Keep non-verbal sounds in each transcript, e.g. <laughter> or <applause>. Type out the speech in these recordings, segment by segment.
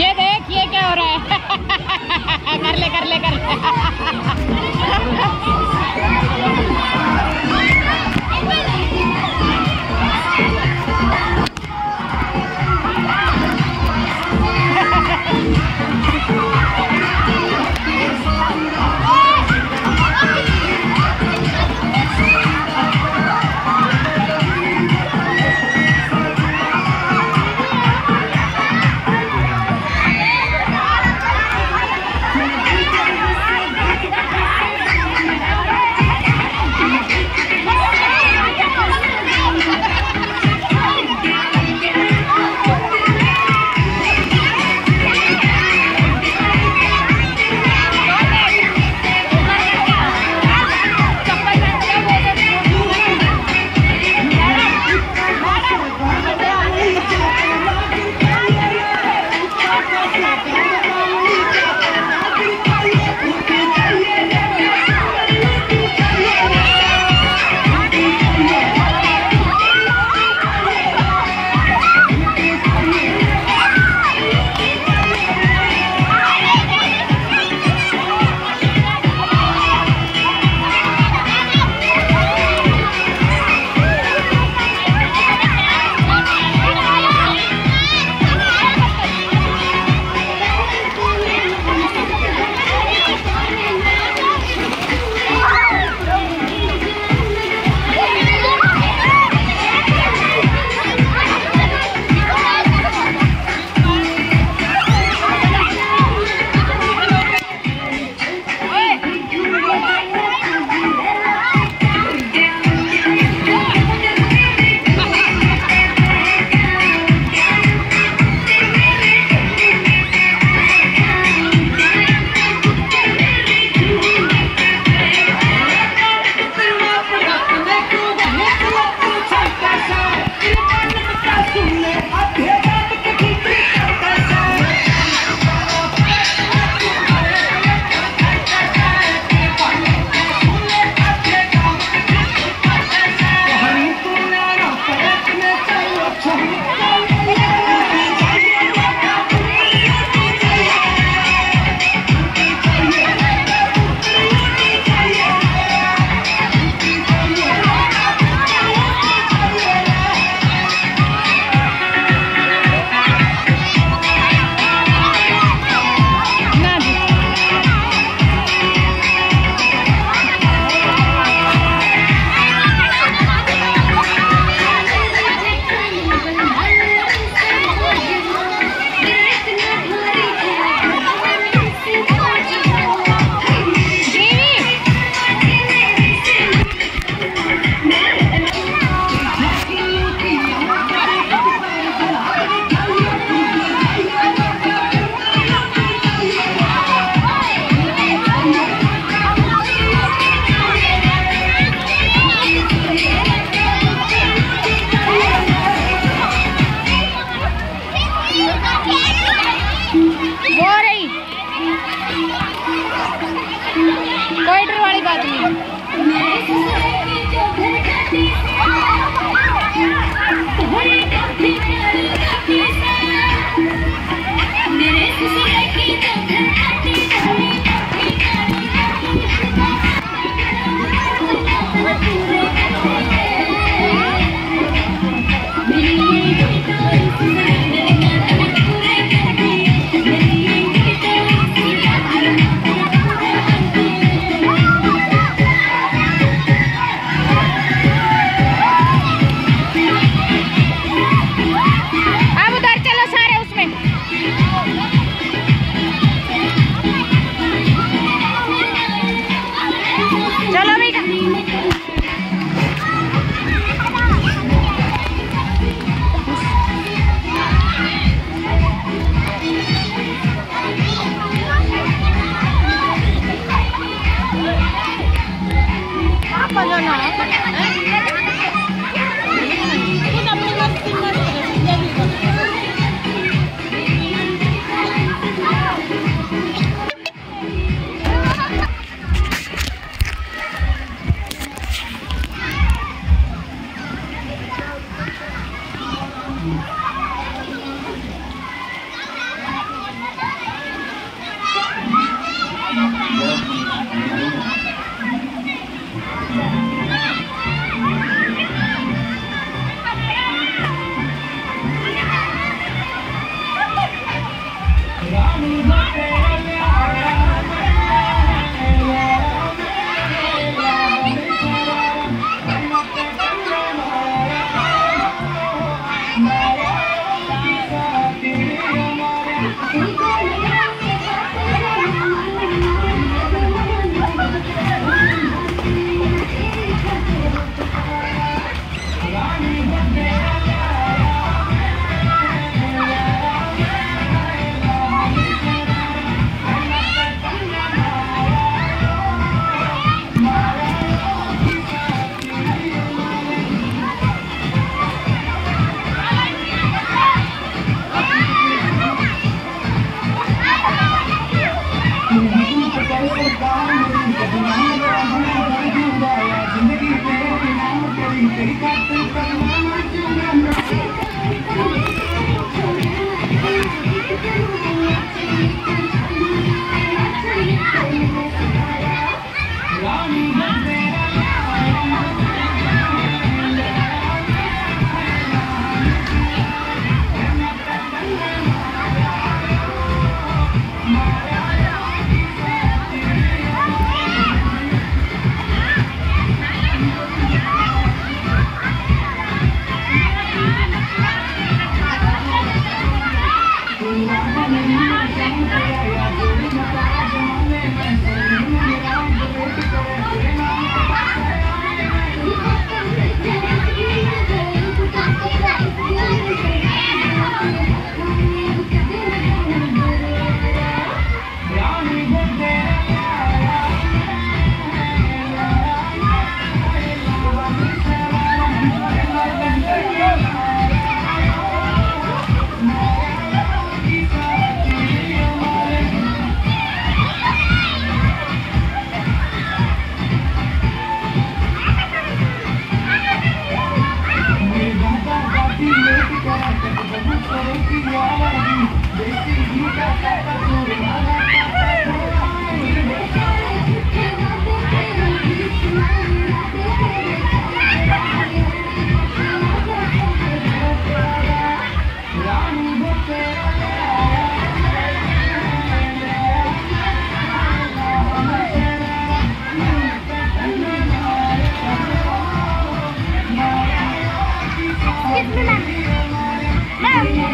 ये देख ये क्या हो रहा है? <laughs> कर ले कर ले कर ले।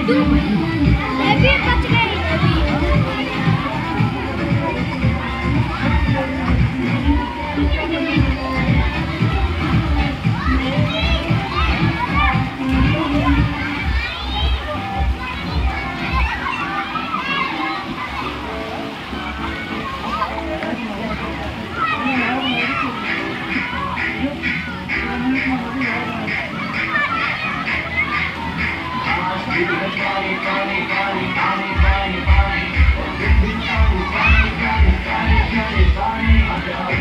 doing? Yeah.